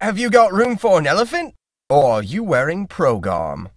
Have you got room for an elephant? Or are you wearing Progarm?